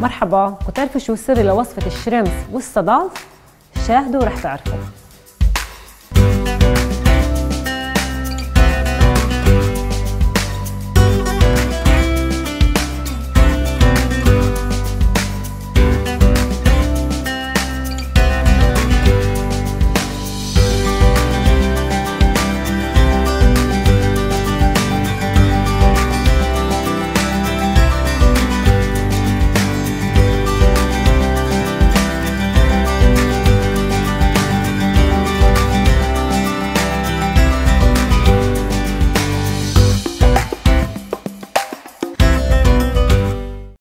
مرحبا بتعرفوا شو سر لوصفة الشريمس والصداف؟ شاهدوا ورح تعرفوا.